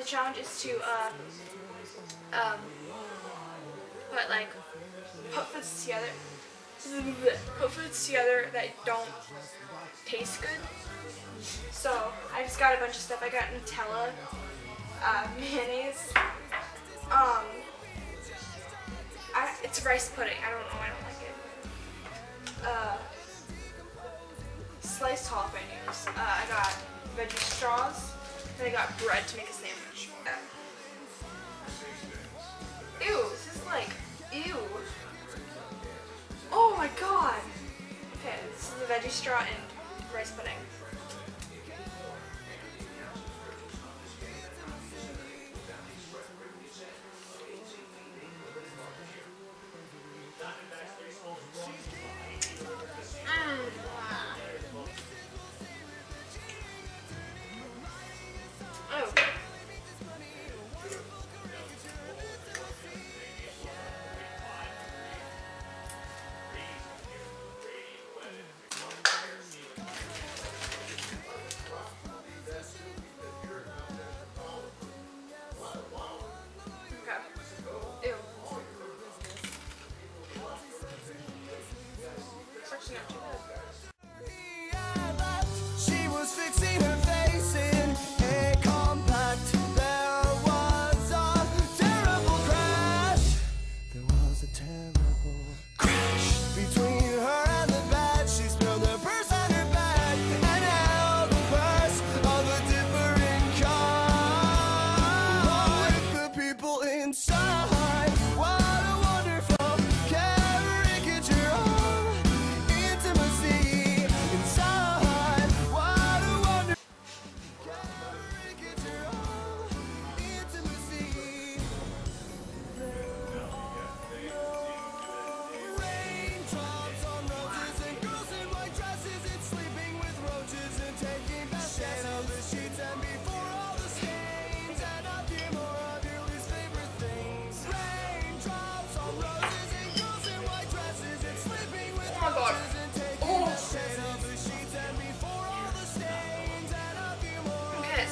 the challenge is to uh, um, put like put foods together, put foods together that don't taste good. So I just got a bunch of stuff. I got Nutella, uh, mayonnaise. Um, I, it's rice pudding. I don't know. I don't like it. Uh, sliced jalapenos. Uh, I got veggie straws. And I got bread to make a sandwich. Ew, this is like, ew. Oh my god. Okay, this is the veggie straw and rice pudding. Inside,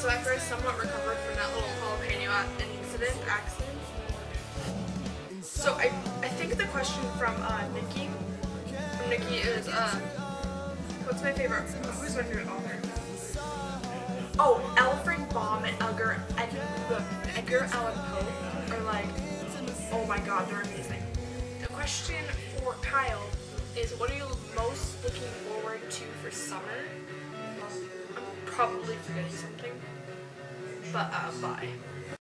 more. Okay, so I somewhat recovered from that little jalapeno incident, accident. So I, I think the question from uh, Nikki, from Nikki is, uh, what's my favorite, who's my favorite author? Oh, Alfred Baum and Edgar, Ed, Edgar Allan Poe are like, oh my god, they're amazing. The question for Kyle is, what are you most looking forward to for summer? I'm probably forgetting something. But uh, bye.